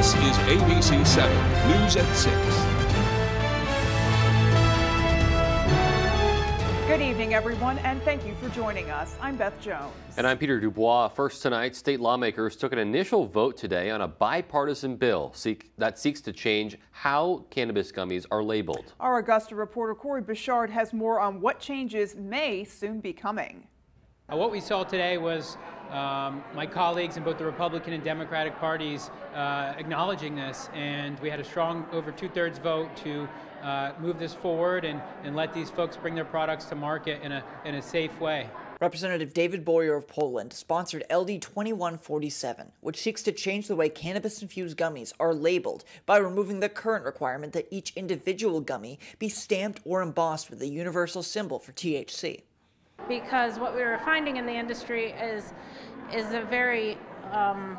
This is ABC 7 News at 6. Good evening, everyone, and thank you for joining us. I'm Beth Jones. And I'm Peter Dubois. First tonight, state lawmakers took an initial vote today on a bipartisan bill seek, that seeks to change how cannabis gummies are labeled. Our Augusta reporter Corey Bouchard has more on what changes may soon be coming. What we saw today was um, my colleagues in both the Republican and Democratic parties uh, acknowledging this, and we had a strong over two-thirds vote to uh, move this forward and, and let these folks bring their products to market in a, in a safe way. Representative David Boyer of Poland sponsored LD 2147, which seeks to change the way cannabis infused gummies are labeled by removing the current requirement that each individual gummy be stamped or embossed with a universal symbol for THC. Because what we were finding in the industry is, is a very um,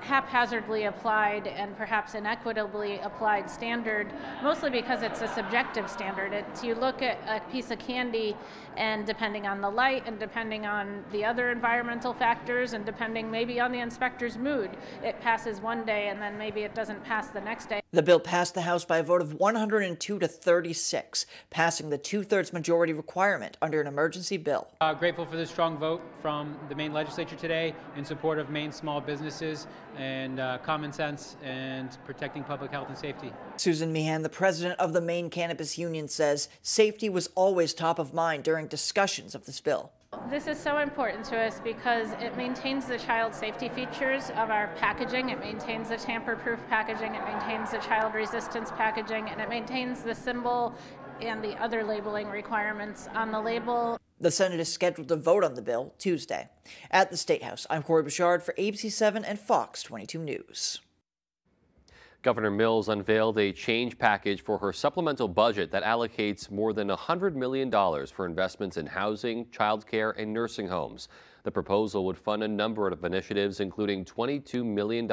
haphazardly applied and perhaps inequitably applied standard, mostly because it's a subjective standard. It's you look at a piece of candy, and depending on the light, and depending on the other environmental factors, and depending maybe on the inspector's mood, it passes one day and then maybe it doesn't pass the next day. The bill passed the House by a vote of 102 to 36, passing the two thirds majority requirement under an emergency bill. Uh, grateful for the strong vote from the Maine legislature today in support of Maine small businesses and uh, common sense and protecting public health and safety. Susan Meehan, the president of the Maine Cannabis Union, says safety was always top of mind during discussions of this bill. This is so important to us because it maintains the child safety features of our packaging. It maintains the tamper-proof packaging. It maintains the child resistance packaging, and it maintains the symbol and the other labeling requirements on the label. The Senate is scheduled to vote on the bill Tuesday. At the State House, I'm Corey Bouchard for ABC 7 and Fox 22 News. Governor Mills unveiled a change package for her supplemental budget that allocates more than $100 million for investments in housing, childcare, and nursing homes. The proposal would fund a number of initiatives, including $22 million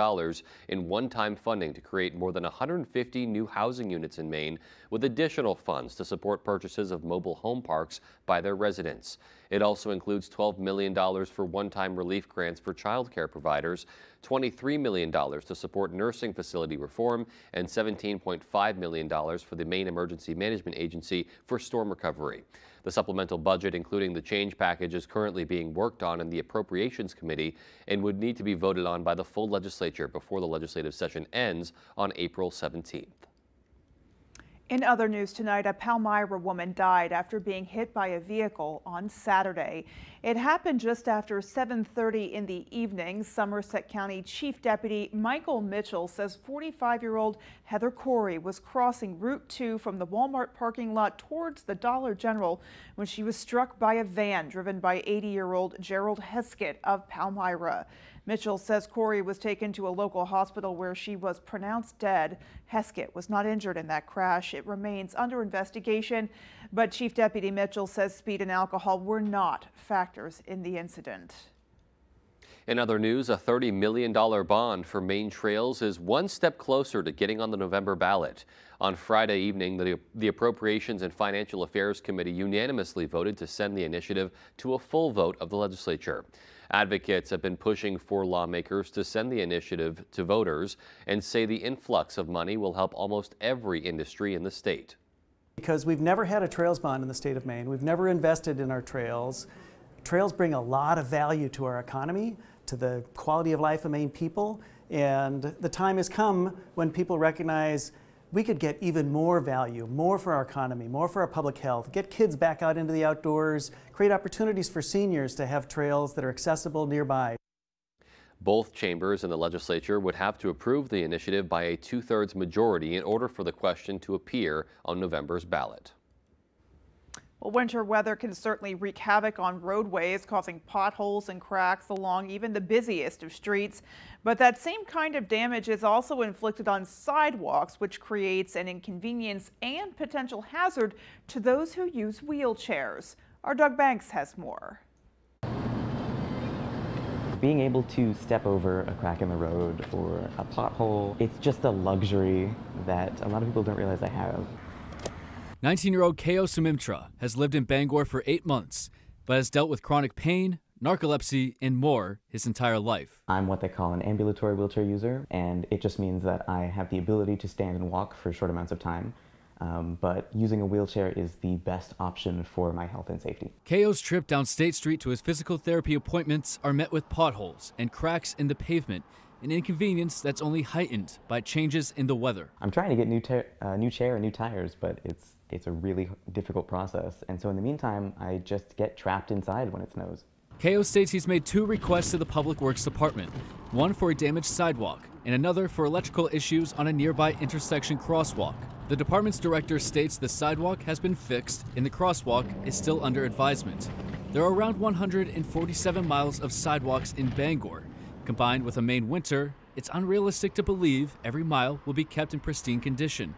in one-time funding to create more than 150 new housing units in Maine, with additional funds to support purchases of mobile home parks by their residents. It also includes $12 million for one-time relief grants for child care providers, $23 million to support nursing facility reform, and $17.5 million for the Maine Emergency Management Agency for storm recovery. The supplemental budget, including the change package, is currently being worked on in the Appropriations Committee and would need to be voted on by the full legislature before the legislative session ends on April 17th. In other news tonight, a Palmyra woman died after being hit by a vehicle on Saturday. It happened just after 7.30 in the evening. Somerset County Chief Deputy Michael Mitchell says 45-year-old Heather Corey was crossing Route 2 from the Walmart parking lot towards the Dollar General when she was struck by a van driven by 80-year-old Gerald Heskett of Palmyra. Mitchell says Corey was taken to a local hospital where she was pronounced dead. Heskett was not injured in that crash. It remains under investigation, but Chief Deputy Mitchell says speed and alcohol were not factors in the incident. In other news, a $30 million bond for Maine Trails is one step closer to getting on the November ballot. On Friday evening, the, the, Appropriations and Financial Affairs Committee unanimously voted to send the initiative to a full vote of the legislature. Advocates have been pushing for lawmakers to send the initiative to voters and say the influx of money will help almost every industry in the state. Because we've never had a trails bond in the state of Maine. We've never invested in our trails. Trails bring a lot of value to our economy, to the quality of life of Maine people, and the time has come when people recognize we could get even more value, more for our economy, more for our public health, get kids back out into the outdoors, create opportunities for seniors to have trails that are accessible nearby. Both chambers in the legislature would have to approve the initiative by a two-thirds majority in order for the question to appear on November's ballot. Well, winter weather can certainly wreak havoc on roadways, causing potholes and cracks along even the busiest of streets. But that same kind of damage is also inflicted on sidewalks, which creates an inconvenience and potential hazard to those who use wheelchairs. Our Doug Banks has more. Being able to step over a crack in the road or a pothole, it's just a luxury that a lot of people don't realize they have. 19 year old Ko Sumimtra has lived in Bangor for eight months, but has dealt with chronic pain, narcolepsy, and more his entire life. I'm what they call an ambulatory wheelchair user, and it just means that I have the ability to stand and walk for short amounts of time. Um, but using a wheelchair is the best option for my health and safety. KO's trip down State Street to his physical therapy appointments are met with potholes and cracks in the pavement, an inconvenience that's only heightened by changes in the weather. I'm trying to get new, uh, new chair and new tires, but it's it's a really difficult process. And so in the meantime, I just get trapped inside when it snows. KO states he's made two requests to the Public Works Department one for a damaged sidewalk, and another for electrical issues on a nearby intersection crosswalk. The department's director states the sidewalk has been fixed and the crosswalk is still under advisement. There are around 147 miles of sidewalks in Bangor. Combined with a Maine winter, it's unrealistic to believe every mile will be kept in pristine condition.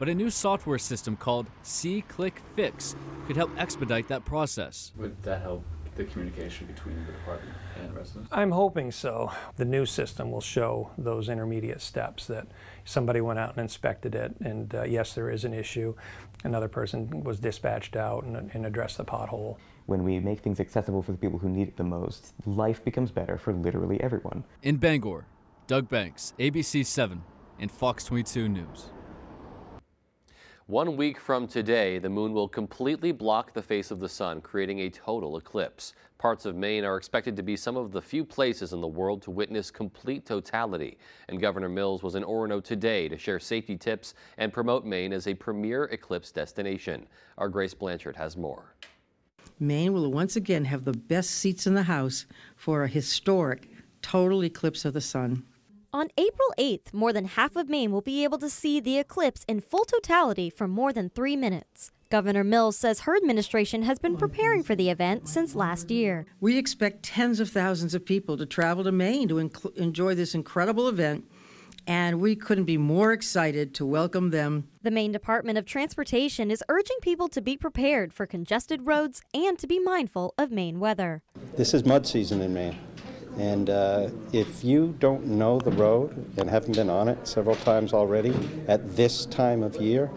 But a new software system called C-Click Fix could help expedite that process. Would that help the communication between the department and residents? I'm hoping so. The new system will show those intermediate steps that somebody went out and inspected it, and uh, yes, there is an issue. Another person was dispatched out and, and addressed the pothole. When we make things accessible for the people who need it the most, life becomes better for literally everyone. In Bangor, Doug Banks, ABC 7, and Fox 22 News. One week from today, the moon will completely block the face of the sun, creating a total eclipse. Parts of Maine are expected to be some of the few places in the world to witness complete totality. And Governor Mills was in Orono today to share safety tips and promote Maine as a premier eclipse destination. Our Grace Blanchard has more. Maine will once again have the best seats in the House for a historic total eclipse of the sun. On April 8th, more than half of Maine will be able to see the eclipse in full totality for more than three minutes. Governor Mills says her administration has been preparing for the event since last year. We expect tens of thousands of people to travel to Maine to inc- enjoy this incredible event, and we couldn't be more excited to welcome them. The Maine Department of Transportation is urging people to be prepared for congested roads and to be mindful of Maine weather. This is mud season in Maine. And uh, if you don't know the road and haven't been on it several times already at this time of year,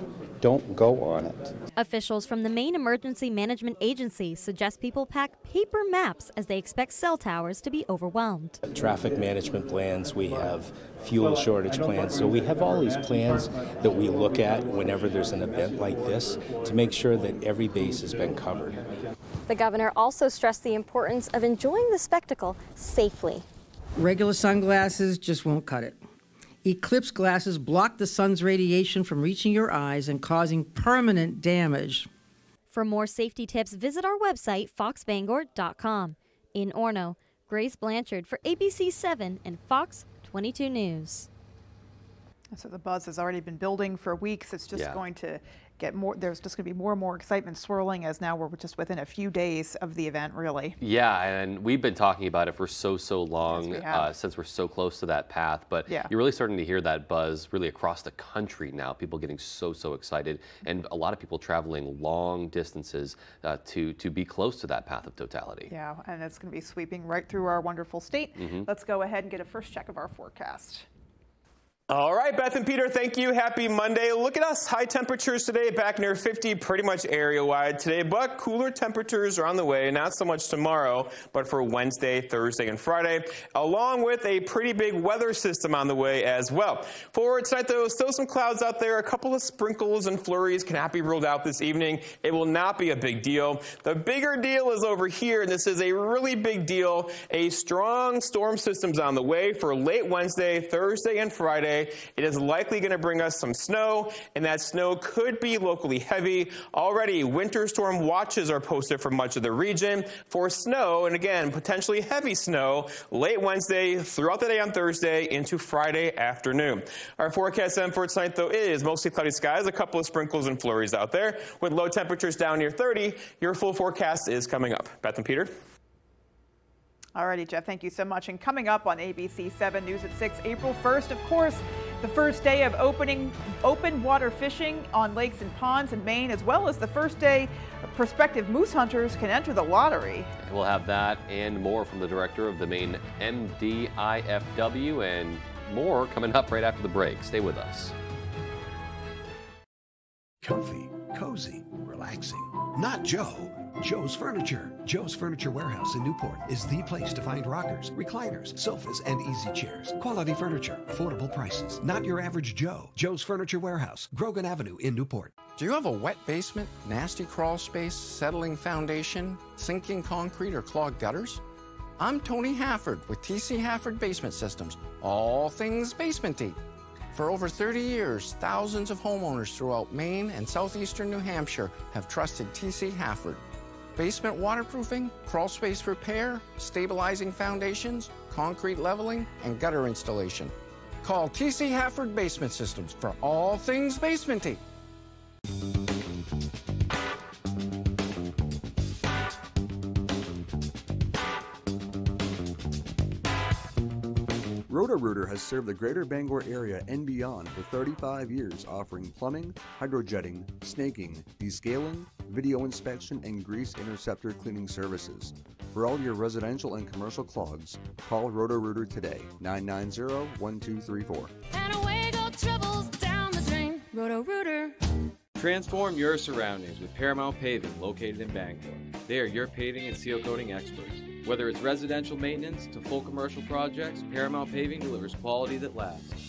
don't go on it. Officials from the Maine Emergency Management Agency suggest people pack paper maps as they expect cell towers to be overwhelmed. Traffic management plans, we have fuel shortage plans. So we have all these plans that we look at whenever there's an event like this to make sure that every base has been covered. The governor also stressed the importance of enjoying the spectacle safely. Regular sunglasses just won't cut it. Eclipse glasses block the sun's radiation from reaching your eyes and causing permanent damage. For more safety tips, visit our website, foxbangor.com. In Orono, Grace Blanchard for ABC 7 and Fox 22 News. So the buzz has already been building for weeks. It's just Yeah. going to get more, there's just going to be more and more excitement swirling as now we're just within a few days of the event, really. Yeah, and we've been talking about it for so, so long we uh, since we're so close to that path. But Yeah. you're really starting to hear that buzz really across the country now. People getting so, so excited, and a lot of people traveling long distances uh, to to be close to that path of totality. Yeah, and it's going to be sweeping right through our wonderful state. Mhm. Let's go ahead and get a first check of our forecast. All right, Beth and Peter, thank you. Happy Monday. Look at us. High temperatures today, back near 50, pretty much area wide today, but cooler temperatures are on the way. Not so much tomorrow, but for Wednesday, Thursday, and Friday, along with a pretty big weather system on the way as well. For tonight, though, still some clouds out there. A couple of sprinkles and flurries cannot be ruled out this evening. It will not be a big deal. The bigger deal is over here, and this is a really big deal. A strong storm system's on the way for late Wednesday, Thursday, and Friday. It is likely going to bring us some snow, and that snow could be locally heavy. Already, winter storm watches are posted for much of the region for snow, and again, potentially heavy snow late Wednesday, throughout the day on Thursday, into Friday afternoon. Our forecast then for tonight, though, is mostly cloudy skies, a couple of sprinkles and flurries out there. With low temperatures down near 30, your full forecast is coming up. Beth and Peter? Alrighty, Jeff, thank you so much. And coming up on ABC 7 News at 6, April 1st, of course, the first day of opening open water fishing on lakes and ponds in Maine, as well as the first day prospective moose hunters can enter the lottery. We'll have that and more from the director of the Maine MDIFW and more coming up right after the break. Stay with us. Comfy, cozy, relaxing. Not Joe. Joe's Furniture. Joe's Furniture Warehouse in Newport is the place to find rockers, recliners, sofas, and easy chairs. Quality furniture, affordable prices. Not your average Joe. Joe's Furniture Warehouse, Grogan Avenue in Newport. Do you have a wet basement, nasty crawl space, settling foundation, sinking concrete, or clogged gutters? I'm Tony Hafford with TC Hafford Basement Systems, all things basementy. For over 30 years, thousands of homeowners throughout Maine and southeastern New Hampshire have trusted TC Hafford. Basement waterproofing, crawl space repair, stabilizing foundations, concrete leveling, and gutter installation. Call TC Hafford Basement Systems for all things basementy. Roto-Rooter has served the greater Bangor area and beyond for 35 years, offering plumbing, hydrojetting, snaking, descaling, video inspection, and grease interceptor cleaning services. For all your residential and commercial clogs, call Roto-Rooter today, 990-1234. And away go troubles down the drain. Roto-Rooter. Transform your surroundings with Paramount Paving, located in Bangor. They are your paving and seal coating experts. Whether it's residential maintenance to full commercial projects, Paramount Paving delivers quality that lasts.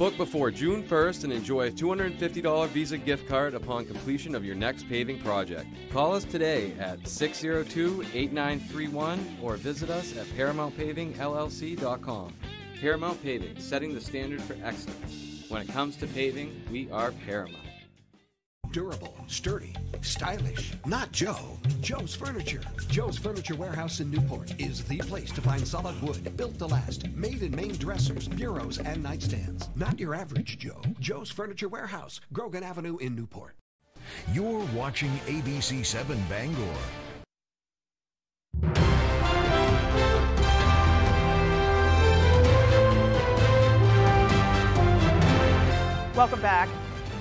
Book before June 1st and enjoy a $250 Visa gift card upon completion of your next paving project. Call us today at 602 8931 or visit us at ParamountPavingLLC.com. Paramount Paving, setting the standard for excellence. When it comes to paving, we are Paramount. Durable, sturdy, stylish. Not Joe. Joe's Furniture. Joe's Furniture Warehouse in Newport is the place to find solid wood, built to last, made in Maine dressers, bureaus, and nightstands. Not your average Joe. Joe's Furniture Warehouse, Grogan Avenue in Newport. You're watching ABC 7 Bangor. Welcome back.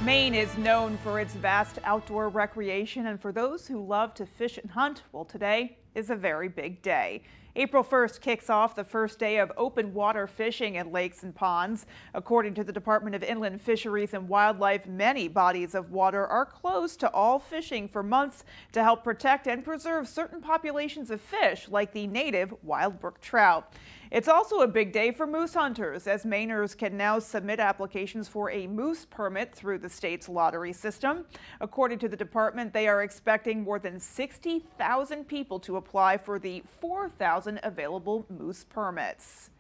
Maine is known for its vast outdoor recreation, and for those who love to fish and hunt, well, today is a very big day. April 1st kicks off the first day of open water fishing at lakes and ponds. According to the Department of Inland Fisheries and Wildlife, many bodies of water are closed to all fishing for months to help protect and preserve certain populations of fish, like the native wild brook trout. It's also a big day for moose hunters, as Mainers can now submit applications for a moose permit through the state's lottery system. According to the department, they are expecting more than 60,000 people to apply for the 4,000 available moose permits.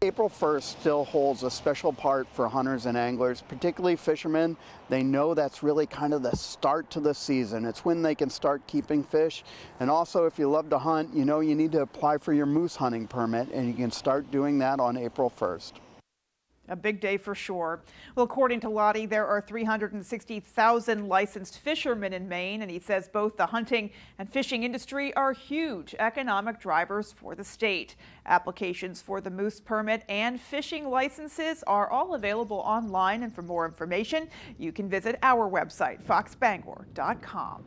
April 1st still holds a special part for hunters and anglers, particularly fishermen. They know that's really kind of the start to the season. It's when they can start keeping fish. And also, if you love to hunt, you know you need to apply for your moose hunting permit, and you can start doing that on April 1st. A big day for sure. Well, according to Lottie, there are 360,000 licensed fishermen in Maine, and he says both the hunting and fishing industry are huge economic drivers for the state. Applications for the moose permit and fishing licenses are all available online, and for more information, you can visit our website, foxbangor.com.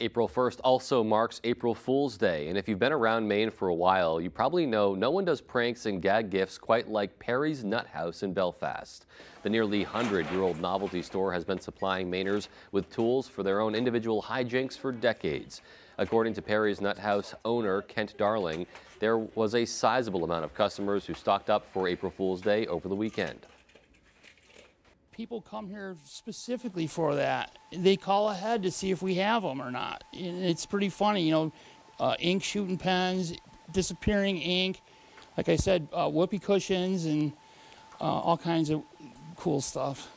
April 1st also marks April Fool's Day, and if you've been around Maine for a while, you probably know no one does pranks and gag gifts quite like Perry's Nut House in Belfast. The nearly 100-year-old novelty store has been supplying Mainers with tools for their own individual hijinks for decades. According to Perry's Nut House owner, Kent Darling, there was a sizable amount of customers who stocked up for April Fool's Day over the weekend people come here specifically for that. They call ahead to see if we have them or not. And it's pretty funny, you know, uh, ink shooting pens, disappearing ink. Like I said, uh, whoopee cushions and uh, all kinds of cool stuff.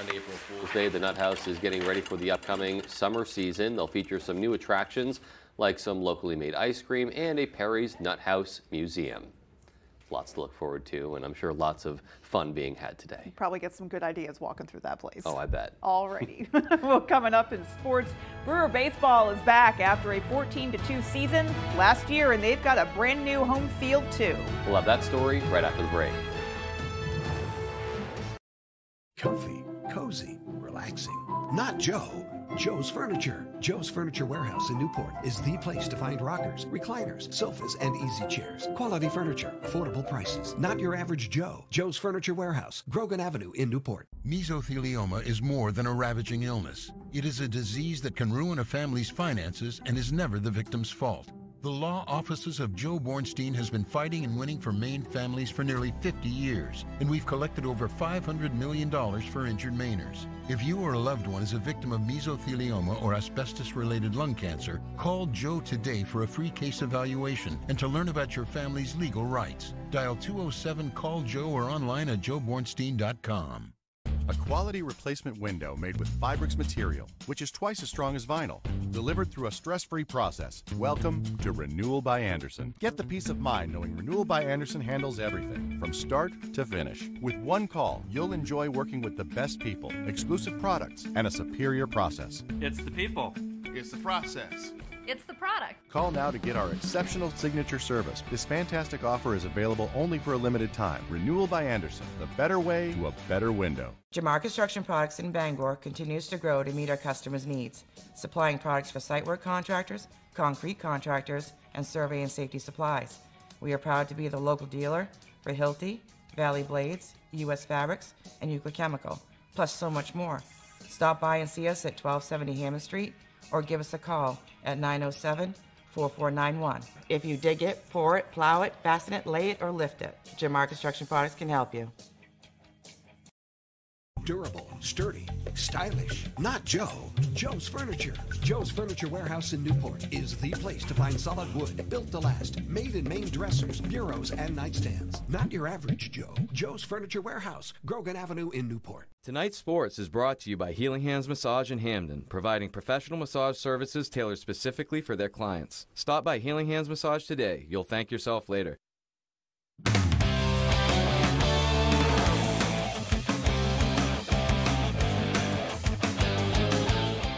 On April Fool's Day, the Nut House is getting ready for the upcoming summer season. They'll feature some new attractions like some locally made ice cream and a Perry's Nut House Museum lots to look forward to, and I'm sure lots of fun being had today. Probably get some good ideas walking through that place. Oh, I bet. Alrighty. well, coming up in sports, Brewer baseball is back after a 14 2 season last year, and they've got a brand new home field too. We'll have that story right after the break. Comfy, cozy, relaxing. Not Joe. Joe's Furniture. Joe's Furniture Warehouse in Newport is the place to find rockers, recliners, sofas, and easy chairs. Quality furniture, affordable prices. Not your average Joe. Joe's Furniture Warehouse, Grogan Avenue in Newport. Mesothelioma is more than a ravaging illness. It is a disease that can ruin a family's finances and is never the victim's fault. The law offices of Joe Bornstein has been fighting and winning for Maine families for nearly 50 years, and we've collected over $500 million for injured Mainers. If you or a loved one is a victim of mesothelioma or asbestos-related lung cancer, call Joe today for a free case evaluation and to learn about your family's legal rights. Dial 207-CALL-JOE or online at joebornstein.com. A quality replacement window made with Fibrex material, which is twice as strong as vinyl, delivered through a stress-free process. Welcome to Renewal by Andersen. Get the peace of mind knowing Renewal by Andersen handles everything from start to finish. With one call, you'll enjoy working with the best people, exclusive products, and a superior process. It's the people. It's the process. It's the product. Call now to get our exceptional signature service. This fantastic offer is available only for a limited time. Renewal by Andersen, the better way to a better window. Jamar Construction Products in Bangor continues to grow to meet our customers' needs, supplying products for site work contractors, concrete contractors, and survey and safety supplies. We are proud to be the local dealer for Hilti, Valley Blades, U.S. Fabrics, and Euclid Chemical, plus so much more. Stop by and see us at 1270 Hammond Street or give us a call at 907 4491. If you dig it, pour it, plow it, fasten it, lay it, or lift it, Jamar Construction Products can help you. Durable, sturdy, stylish. Not Joe. Joe's Furniture. Joe's Furniture Warehouse in Newport is the place to find solid wood, built to last, made in Maine dressers, bureaus, and nightstands. Not your average Joe. Joe's Furniture Warehouse, Grogan Avenue in Newport. Tonight's sports is brought to you by Healing Hands Massage in Hampden, providing professional massage services tailored specifically for their clients. Stop by Healing Hands Massage today. You'll thank yourself later.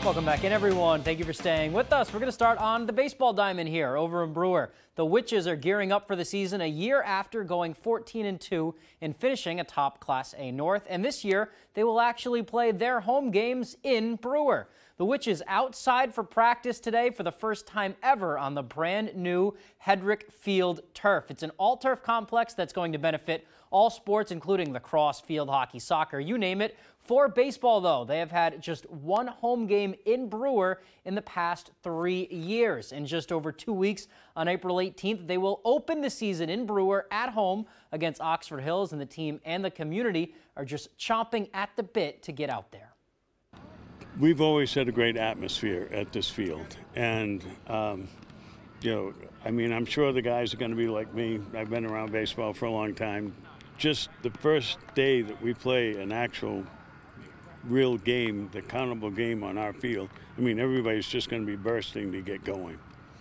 Welcome back in, everyone. Thank you for staying with us. We're going to start on the baseball diamond here over in Brewer. The Witches are gearing up for the season a year after going 14 and 2 and finishing atop Class A North. And this year, they will actually play their home games in Brewer. The Witches outside for practice today for the first time ever on the brand new Hedrick Field turf. It's an all turf complex that's going to benefit all sports, including lacrosse, field hockey, soccer, you name it. For baseball, though, they have had just one home game in Brewer in the past three years. In just over two weeks, on April 18th, they will open the season in Brewer at home against Oxford Hills, and the team and the community are just chomping at the bit to get out there. We've always had a great atmosphere at this field, and um, you know, I mean, I'm sure the guys are going to be like me. I've been around baseball for a long time. Just the first day that we play an actual real game, the countable game on our field, I mean, everybody's just going to be bursting to get going.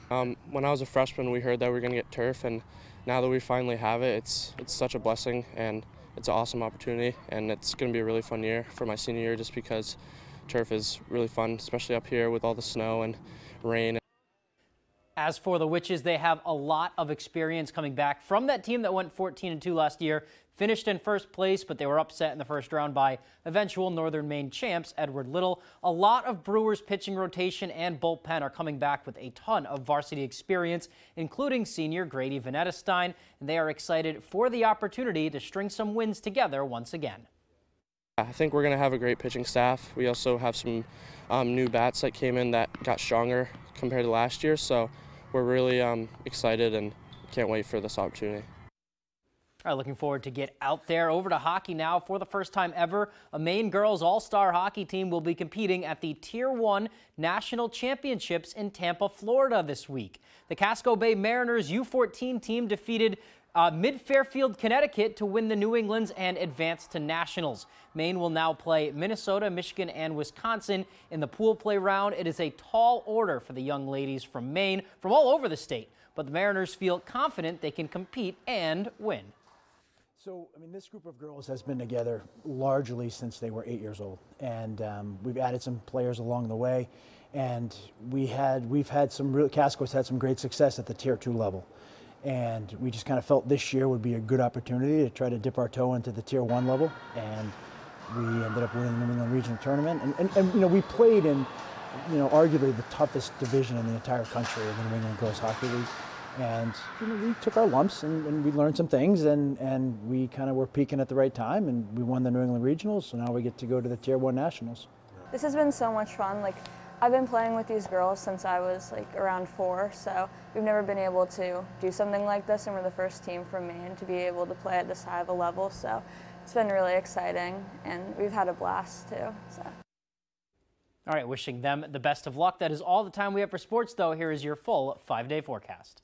Um, when I was a freshman, we heard that we were going to get turf, and now that we finally have it, it's it's such a blessing and it's an awesome opportunity, and it's going to be a really fun year for my senior year, just because turf is really fun, especially up here with all the snow and rain. As for the Witches, they have a lot of experience coming back from that team that went 14 and 2 last year, finished in first place, but they were upset in the first round by eventual Northern Maine champs Edward Little. A lot of Brewers pitching rotation and bullpen are coming back with a ton of varsity experience, including senior Grady Venetestein, and they are excited for the opportunity to string some wins together once again. I think we're going to have a great pitching staff. We also have some um, new bats that came in that got stronger compared to last year, so we're really um, excited and can't wait for this opportunity. All right, looking forward to get out there. Over to hockey now. For the first time ever, a Maine girls all-star hockey team will be competing at the Tier 1 National Championships in Tampa, Florida this week. The Casco Bay Mariners U14 team defeated uh, Mid Fairfield, Connecticut to win the New Englands and advance to nationals. Maine will now play Minnesota, Michigan, and Wisconsin in the pool play round. It is a tall order for the young ladies from Maine, from all over the state, but the Mariners feel confident they can compete and win. So, I mean, this group of girls has been together largely since they were eight years old, and um, we've added some players along the way, and we had we've had some real Casco's had some great success at the tier two level. And we just kind of felt this year would be a good opportunity to try to dip our toe into the tier one level. And we ended up winning the New England Regional Tournament. And, and, and you know, we played in you know, arguably the toughest division in the entire country, of the New England Girls Hockey League. And you know, we took our lumps and, and we learned some things, and, and we kind of were peaking at the right time, and we won the New England Regionals, so now we get to go to the Tier 1 Nationals. This has been so much fun. Like, I've been playing with these girls since I was like around four, so we've never been able to do something like this, and we're the first team from Maine to be able to play at this high of a level. So it's been really exciting, and we've had a blast too. So. All right, wishing them the best of luck. That is all the time we have for sports, though. Here is your full five day forecast.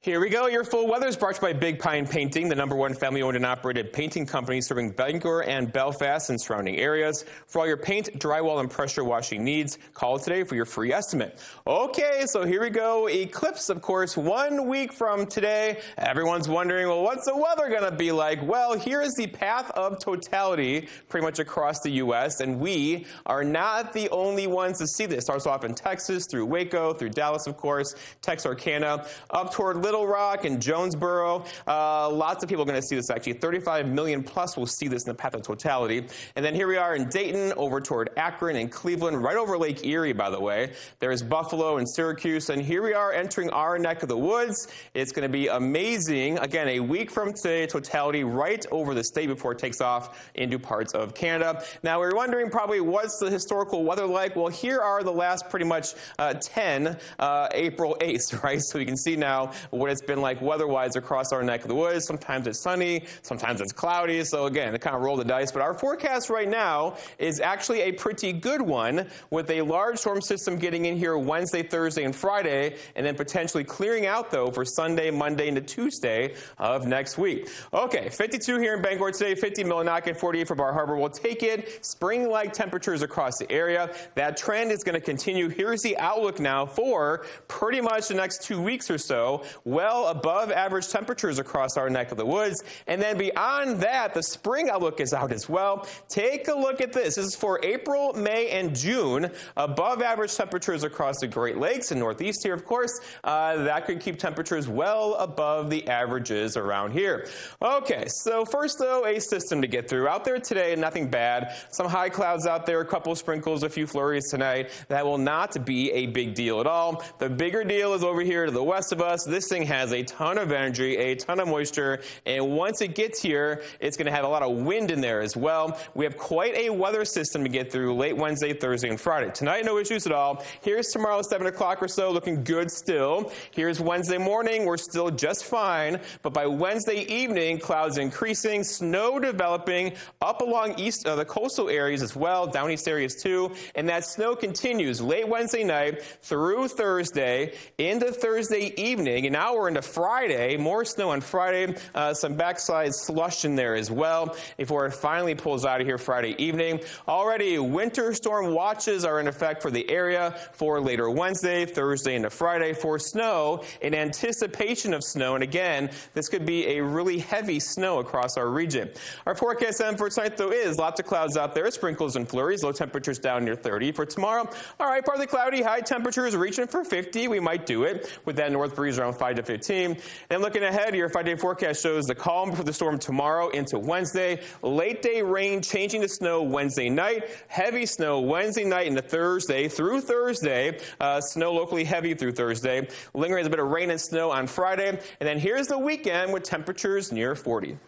Here we go. Your full weather is brought to you by Big Pine Painting, the number one family owned and operated painting company serving Bangor and Belfast and surrounding areas. For all your paint, drywall, and pressure washing needs, call today for your free estimate. Okay, so here we go. Eclipse, of course, one week from today. Everyone's wondering, well, what's the weather going to be like? Well, here is the path of totality pretty much across the U.S., and we are not the only ones to see this. It starts off in Texas, through Waco, through Dallas, of course, Texarkana, up toward Little Rock and Jonesboro. Uh, lots of people are going to see this actually. 35 million plus will see this in the path of totality. And then here we are in Dayton, over toward Akron and Cleveland, right over Lake Erie, by the way. There's Buffalo and Syracuse. And here we are entering our neck of the woods. It's going to be amazing. Again, a week from today, totality right over the state before it takes off into parts of Canada. Now, we're wondering probably what's the historical weather like? Well, here are the last pretty much uh, 10 uh, April 8th, right? So you can see now what it's been like weather-wise across our neck of the woods. Sometimes it's sunny, sometimes it's cloudy. So again, it kind of roll the dice. But our forecast right now is actually a pretty good one with a large storm system getting in here Wednesday, Thursday, and Friday, and then potentially clearing out though for Sunday, Monday, into Tuesday of next week. Okay, 52 here in Bangor today, 50 Millinocket, 48 for Bar Harbor. We'll take it. Spring-like temperatures across the area. That trend is going to continue. Here's the outlook now for pretty much the next two weeks or so well above average temperatures across our neck of the woods. And then beyond that, the spring outlook is out as well. Take a look at this. This is for April, May, and June. Above average temperatures across the Great Lakes and Northeast here, of course. Uh, that could keep temperatures well above the averages around here. Okay, so first, though, a system to get through. Out there today, nothing bad. Some high clouds out there, a couple sprinkles, a few flurries tonight. That will not be a big deal at all. The bigger deal is over here to the west of us. This thing has a ton of energy, a ton of moisture, and once it gets here, it's going to have a lot of wind in there as well. We have quite a weather system to get through late Wednesday, Thursday, and Friday. Tonight, no issues at all. Here's tomorrow, 7 o'clock or so, looking good still. Here's Wednesday morning, we're still just fine, but by Wednesday evening, clouds increasing, snow developing up along east uh, the coastal areas as well, down east areas too, and that snow continues late Wednesday night through Thursday into Thursday evening, and now we're into Friday. More snow on Friday, uh, some backside slush in there as well before it finally pulls out of here Friday evening. Already, winter storm watches are in effect for the area for later Wednesday, Thursday, into Friday for snow in anticipation of snow. And again, this could be a really heavy snow across our region. Our forecast for tonight, though, is lots of clouds out there, sprinkles and flurries, low temperatures down near 30. For tomorrow, all right, partly cloudy, high temperatures reaching for 50. We might do it with that north breeze around 5 to 15. And looking ahead, your five day forecast shows the calm before the storm tomorrow into Wednesday. Late day rain changing to snow Wednesday night. Heavy snow Wednesday night into Thursday through Thursday. Uh, snow locally heavy through Thursday. Lingering a bit of rain and snow on Friday. And then here's the weekend with temperatures near 40.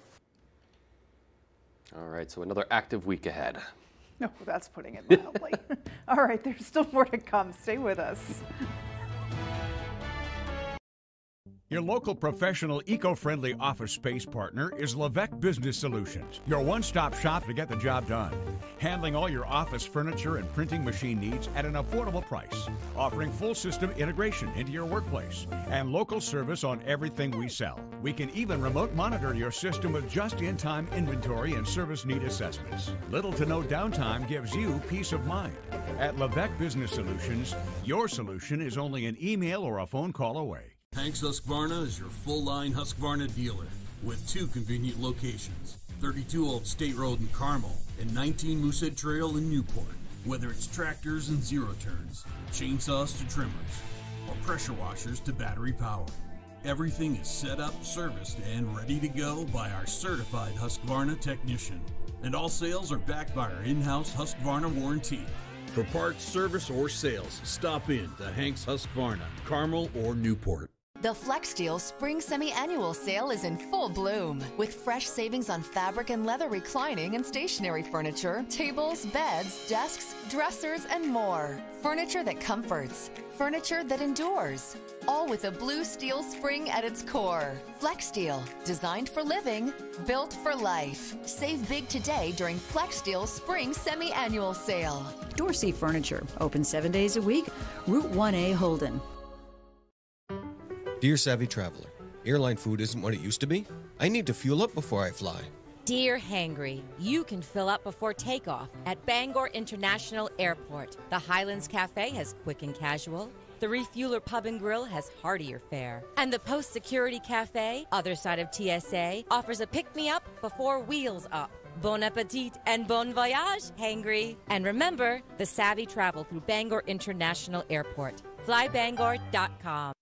All right, so another active week ahead. No, that's putting it mildly. All right, there's still more to come. Stay with us. Your local professional eco-friendly office space partner is Levesque Business Solutions, your one-stop shop to get the job done. Handling all your office furniture and printing machine needs at an affordable price. Offering full system integration into your workplace and local service on everything we sell. We can even remote monitor your system with just-in-time inventory and service need assessments. Little to no downtime gives you peace of mind. At Levesque Business Solutions, your solution is only an email or a phone call away. Hanks Husqvarna is your full line Husqvarna dealer with two convenient locations 32 Old State Road in Carmel and 19 Moosehead Trail in Newport. Whether it's tractors and zero turns, chainsaws to trimmers, or pressure washers to battery power, everything is set up, serviced, and ready to go by our certified Husqvarna technician. And all sales are backed by our in house Husqvarna warranty. For parts, service, or sales, stop in to Hanks Husqvarna, Carmel, or Newport. The FlexSteel Spring Semi-Annual Sale is in full bloom with fresh savings on fabric and leather reclining and stationary furniture, tables, beds, desks, dressers, and more. Furniture that comforts, furniture that endures, all with a blue steel spring at its core. FlexSteel, designed for living, built for life. Save big today during FlexSteel Spring Semi-Annual Sale. Dorsey Furniture, open seven days a week, Route 1A Holden. Dear Savvy Traveler, airline food isn't what it used to be. I need to fuel up before I fly. Dear Hangry, you can fill up before takeoff at Bangor International Airport. The Highlands Cafe has quick and casual. The Refueler Pub and Grill has heartier fare. And the Post Security Cafe, other side of TSA, offers a pick me up before wheels up. Bon appetit and bon voyage, Hangry. And remember, the savvy travel through Bangor International Airport. Flybangor.com.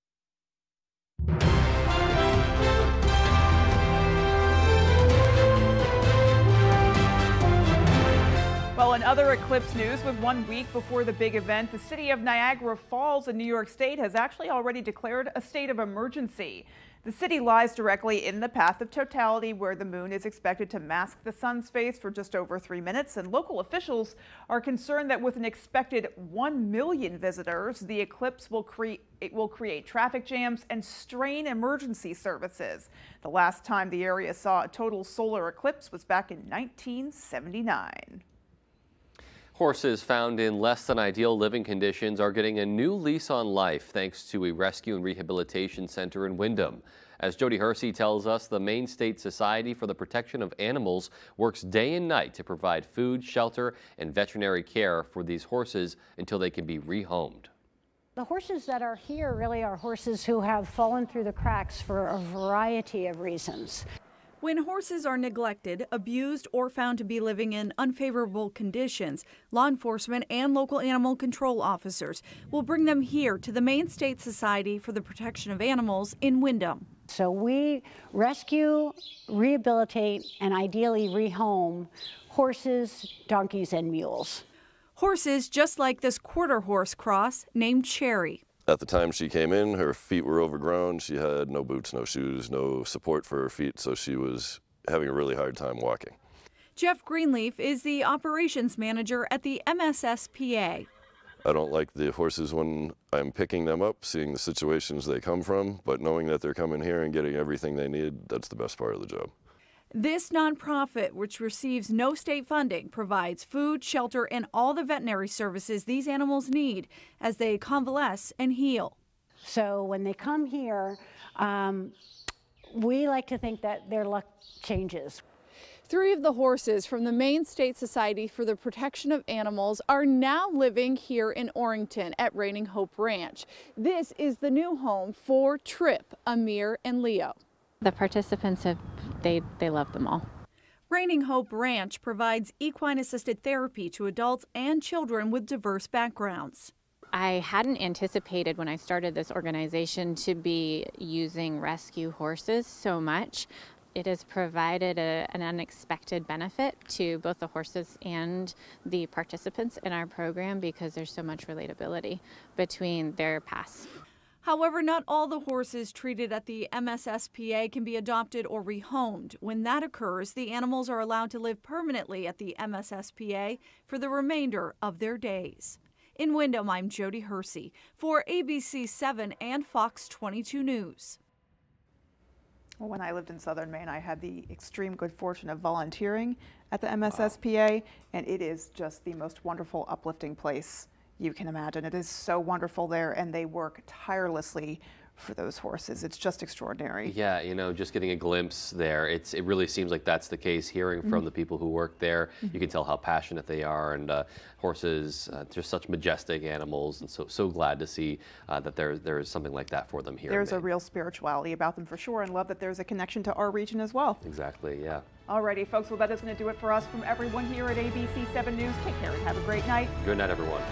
other eclipse news, with one week before the big event, the city of Niagara Falls in New York State has actually already declared a state of emergency. The city lies directly in the path of totality where the moon is expected to mask the sun's face for just over three minutes, and local officials are concerned that with an expected 1 million visitors, the eclipse will create it will create traffic jams and strain emergency services. The last time the area saw a total solar eclipse was back in 1979. Horses found in less than ideal living conditions are getting a new lease on life thanks to a rescue and rehabilitation center in Windham. As Jody Hersey tells us, the Maine State Society for the Protection of Animals works day and night to provide food, shelter, and veterinary care for these horses until they can be rehomed. The horses that are here really are horses who have fallen through the cracks for a variety of reasons. When horses are neglected, abused, or found to be living in unfavorable conditions, law enforcement and local animal control officers will bring them here to the Maine State Society for the Protection of Animals in Windham. So we rescue, rehabilitate, and ideally rehome horses, donkeys, and mules. Horses just like this quarter horse cross named Cherry. At the time she came in, her feet were overgrown. She had no boots, no shoes, no support for her feet, so she was having a really hard time walking. Jeff Greenleaf is the operations manager at the MSSPA. I don't like the horses when I'm picking them up, seeing the situations they come from, but knowing that they're coming here and getting everything they need, that's the best part of the job. This nonprofit, which receives no state funding, provides food, shelter, and all the veterinary services these animals need as they convalesce and heal. So when they come here, um, we like to think that their luck changes. Three of the horses from the Maine State Society for the Protection of Animals are now living here in Orrington at Raining Hope Ranch. This is the new home for Trip, Amir, and Leo. The participants have they they love them all. Raining Hope Ranch provides equine assisted therapy to adults and children with diverse backgrounds. I hadn't anticipated when I started this organization to be using rescue horses so much. It has provided a, an unexpected benefit to both the horses and the participants in our program because there's so much relatability between their past. However, not all the horses treated at the MSSPA can be adopted or rehomed. When that occurs, the animals are allowed to live permanently at the MSSPA for the remainder of their days. In Windham, I'm Jody Hersey for ABC 7 and Fox 22 News. Well, when I lived in southern Maine, I had the extreme good fortune of volunteering at the MSSPA, and it is just the most wonderful, uplifting place you can imagine. It is so wonderful there, and they work tirelessly for those horses. It's just extraordinary. Yeah, you know, just getting a glimpse there, it's it really seems like that's the case. Hearing from Mhm. the people who work there, you can tell how passionate they are, and uh, horses, uh, just such majestic animals, and so so glad to see uh, that there there is something like that for them here. There's a real spirituality about them for sure, and love that there's a connection to our region as well. Exactly, yeah. Alrighty, folks, well, that is going to do it for us from everyone here at ABC 7 News. Take care and have a great night. Good night, everyone.